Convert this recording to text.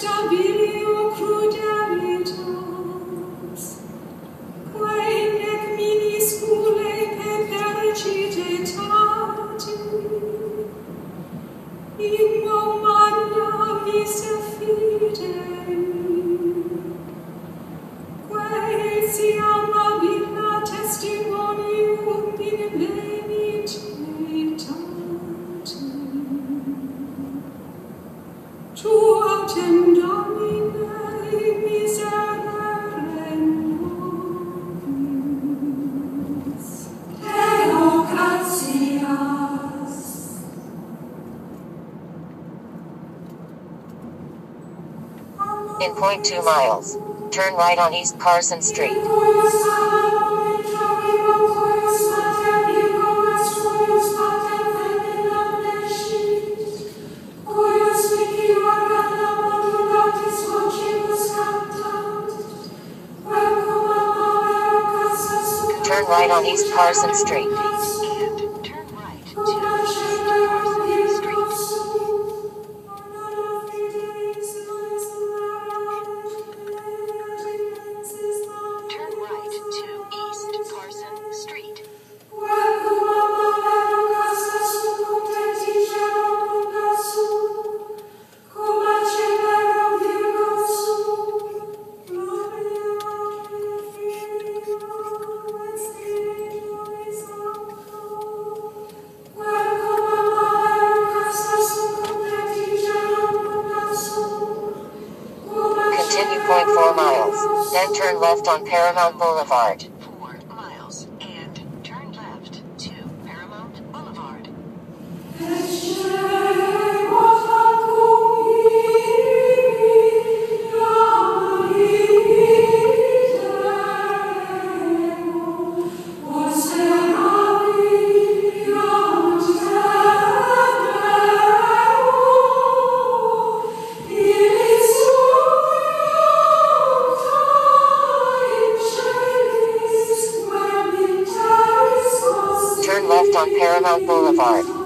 Stop you. In point two miles, turn right on East Carson Street. right on East Carson Street. Four miles, then turn left on Paramount Boulevard. on Paramount Boulevard.